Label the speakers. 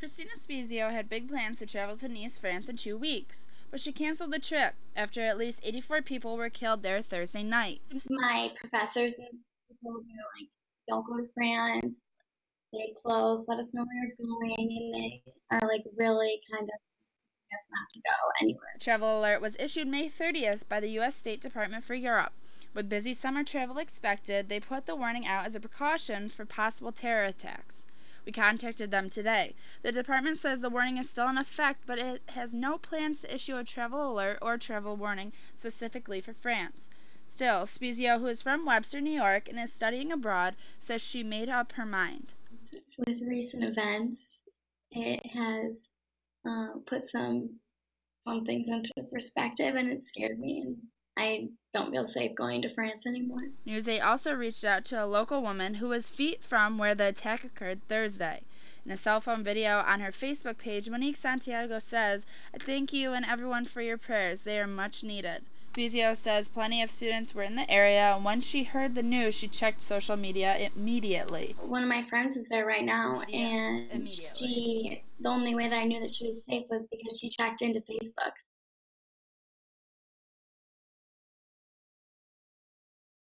Speaker 1: Christina Spezio had big plans to travel to Nice, France in two weeks, but she canceled the trip after at least 84 people were killed there Thursday night.
Speaker 2: My professors and people were like, don't go to France, stay close, let us know where you're going, and they are like really kind of us not to go anywhere.
Speaker 1: Travel alert was issued May 30th by the U.S. State Department for Europe. With busy summer travel expected, they put the warning out as a precaution for possible terror attacks. We contacted them today. The department says the warning is still in effect, but it has no plans to issue a travel alert or travel warning specifically for France. Still, Spezio, who is from Webster, New York, and is studying abroad, says she made up her mind.
Speaker 2: With recent events, it has uh, put some fun things into perspective, and it scared me, and I don't feel safe going to France anymore.
Speaker 1: News 8 also reached out to a local woman who was feet from where the attack occurred Thursday. In a cell phone video on her Facebook page, Monique Santiago says, I thank you and everyone for your prayers. They are much needed. Spezio says plenty of students were in the area, and when she heard the news, she checked social media immediately.
Speaker 2: One of my friends is there right now, yeah, and she the only way that I knew that she was safe was because she checked into Facebook.